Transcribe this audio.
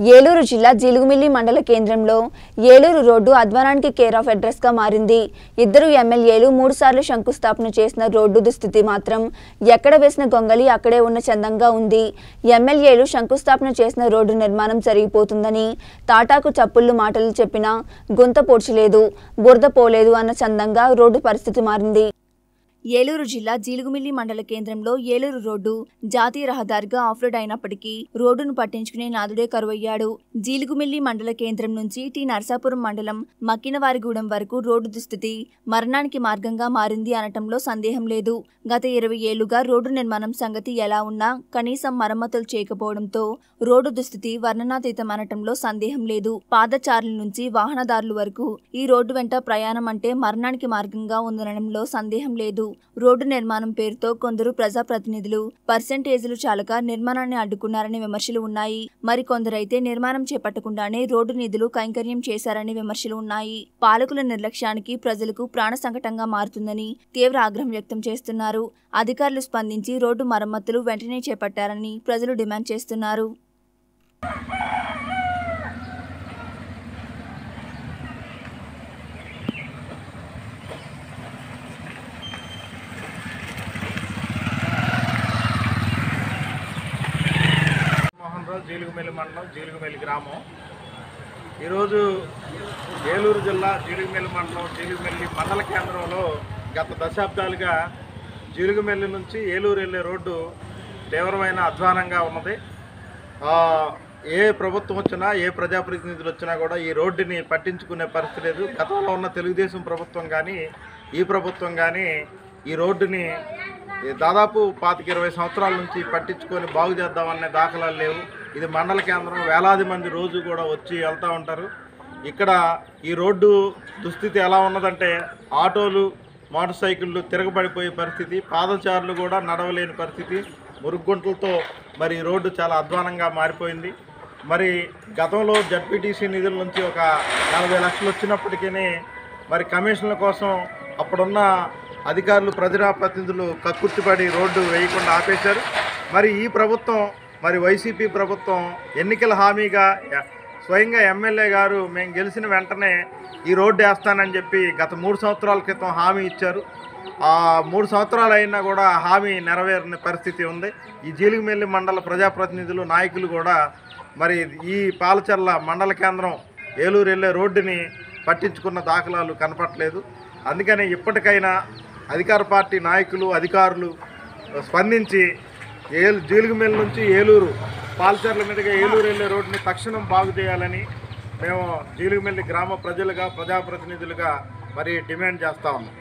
ఏలూరు జిల్లా జీలుగుమిల్లి మండల కేంద్రంలో ఏలూరు రోడ్డు అధ్వానానికి కేర్ ఆఫ్ అడ్రస్గా మారింది. ఇద్దరు ఎమ్మెల్యేలు మూడుసార్లు శంకుస్థాపన చేసిన రోడ్డు దుస్థితి మాత్రం ఎక్కడ వేసిన గొంగలి అక్కడే ఉన్న చందంగా ఉంది. ఎమ్మెల్యేలు శంకుస్థాపన చేసిన రోడ్డు నిర్మాణం జరిగిపోతుందని తాటాకు చప్పుళ్ళు మాటలు చెప్పినా గుంత పోడ్చలేదు బురద పోలేదు అన్న చందంగా రోడ్డు పరిస్థితి మారింది. ఏలూరు జిల్లా జీలుగుమిల్లి మండల కేంద్రంలో ఏలూరు రోడ్డు జాతీయ రహదారిగా ఆఫ్రోడ్ అయినప్పటికీ రోడ్డును పట్టించుకునే నాదుడే కరువయ్యాడు. జీలుగుమిల్లి మండల కేంద్రం నుంచి టి. నరసాపురం మండలం మక్కినవారిగూడెం వరకు రోడ్డు దుస్థితి మరణానికి మార్గంగా మారింది అనటంలో సందేహం లేదు. గత ఇరవై ఏళ్ళుగా రోడ్డు నిర్మాణం సంగతి ఎలా ఉన్నా కనీసం మరమ్మతులు చేయకపోవడంతో రోడ్డు దుస్థితి వర్ణనాతీతం అనటంలో సందేహం లేదు. పాదచారుల నుంచి వాహనదారుల వరకు ఈ రోడ్డు వెంట ప్రయాణం అంటే మరణానికి మార్గంగా ఉందనడంలో సందేహం లేదు. రోడ్డు నిర్మాణం పేరుతో కొందరు ప్రజాప్రతినిధులు పర్సెంటేజీలు చాలక నిర్మాణాన్ని అడ్డుకున్నారనే విమర్శలు ఉన్నాయి. మరికొందరైతే నిర్మాణం చేపట్టకుండానే రోడ్డు నిధులు కైంకర్యం చేశారనే విమర్శలు ఉన్నాయి. పాలకుల నిర్లక్ష్యానికి ప్రజలకు ప్రాణ సంకటంగా మారుతుందని తీవ్ర ఆగ్రహం వ్యక్తం చేస్తున్నారు. అధికారులు స్పందించి రోడ్డు మరమ్మతులు వెంటనే చేపట్టారని ప్రజలు డిమాండ్ చేస్తున్నారు. మోహన్ జీలుగుమెల్లి మండలం జీలుగుమెల్లి గ్రామం. ఈరోజు ఏలూరు జిల్లా జీలుగుమెల్లి మండలం జీలుగుమెల్లి మండల కేంద్రంలో గత దశాబ్దాలుగా జీలుగుమెల్లి నుంచి ఏలూరు వెళ్ళే రోడ్డు తీవ్రమైన అధ్వానంగా ఉన్నది. ఏ ప్రభుత్వం వచ్చినా ఏ ప్రజాప్రతినిధులు వచ్చినా కూడా ఈ రోడ్డుని పట్టించుకునే పరిస్థితి లేదు. గతంలో ఉన్న తెలుగుదేశం ప్రభుత్వం కానీ ఈ ప్రభుత్వం కానీ ఈ రోడ్డుని దాదాపు పాతిక ఇరవై సంవత్సరాల నుంచి పట్టించుకొని బాగు చేద్దామనే దాఖలాలు లేవు. ఇది మండల కేంద్రం. వేలాది మంది రోజు కూడా వచ్చి వెళ్తూ ఉంటారు. ఇక్కడ ఈ రోడ్డు దుస్థితి ఎలా ఉన్నదంటే ఆటోలు మోటార్ సైకిళ్ళు తిరగబడిపోయే పరిస్థితి పాదచారులు కూడా నడవలేని పరిస్థితి మురుగుంటలతో మరి రోడ్డు చాలా అధ్వానంగా మారిపోయింది. మరి గతంలో జడ్పీటీసీ నిధుల నుంచి ఒక నలభై లక్షలు వచ్చినప్పటికీ మరి కమిషన్ల కోసం అప్పుడున్న అధికారులు ప్రజాప్రతినిధులు కక్కుర్తిపడి రోడ్డు వేయకుండా ఆపేశారు. మరి ఈ ప్రభుత్వం మరి వైసీపీ ప్రభుత్వం ఎన్నికల హామీగా స్వయంగా ఎమ్మెల్యే గారు మేము గెలిచిన వెంటనే ఈ రోడ్డు వేస్తానని చెప్పి గత మూడు సంవత్సరాల క్రితం హామీ ఇచ్చారు. ఆ మూడు సంవత్సరాలు అయినా కూడా హామీ నెరవేరని పరిస్థితి ఉంది. ఈ జీలిగిమెల్లి మండల ప్రజాప్రతినిధులు నాయకులు కూడా మరి ఈ పాలచర్ల మండల కేంద్రం ఏలూరు వెళ్ళే రోడ్డుని పట్టించుకున్న దాఖలాలు కనపట్లేదు అందుకని ఇప్పటికైనా అధికార పార్టీ నాయకులు అధికారులు స్పందించి ఏలు జీలుగుమెల్లి నుంచి ఏలూరు పాల్చర్ల మీదుగా ఏలూరు వెళ్ళే రోడ్డుని తక్షణం బాగు చేయాలని మేము జీలుగుమెల్లి గ్రామ ప్రజలుగా ప్రజాప్రతినిధులుగా మరి డిమాండ్ చేస్తా ఉన్నాం.